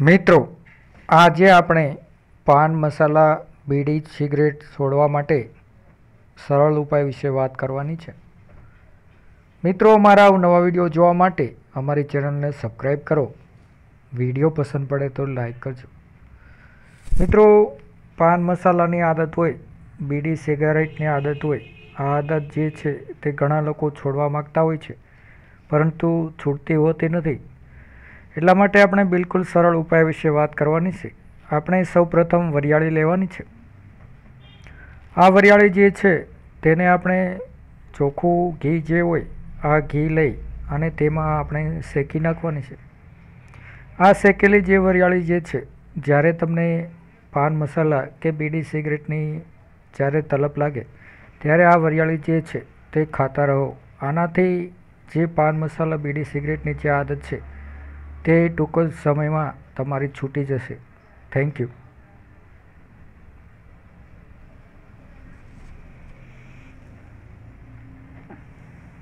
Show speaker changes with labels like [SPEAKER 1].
[SPEAKER 1] મિત્રો, આજે આપણે પાન મસાલા, બીડી, સિગરેટ છોડવા માટે સરળ ઉપાય વિશે વાત કરવાની છે. મિત્રો, અમારા નવા વીડિયો જોવા માટે અમારી ચેનલને સબસ્ક્રાઈબ કરો. વીડિયો પસંદ પડે તો લાઈક કરજો. મિત્રો, પાન મસાલાની આદત હોય, બીડી, સિગારેટની આદત હોય, આ આદત જે છે તે ઘણા લોકો છોડવા માગતા હોય છે. પરંતુ છૂટતી હોતી નથી. એટલા માટે આપણે બિલકુલ સરળ ઉપાય વિશે વાત કરવાની છે. આપણે સૌપ્રથમ વરિયાળી લેવાની છે. આ વરિયાળી જે છે, તેને આપણે ચોખ્ખું ઘી જે હોય, આ ઘી લઈ અને તેમાં આપણે શેકી નાખવાની છે. આ શેકેલી જે વરિયાળી જે છે, જ્યારે તમને પાન મસાલા કે બીડી સિગરેટની જ્યારે તલપ લાગે, ત્યારે આ વરિયાળી જે છે, તે ખાતા રહો. આનાથી જે પાન મસાલા, બીડી સિગરેટની જે આદત છે તે ટૂંક જ સમયમાં તમારી છૂટી જશે. Thank you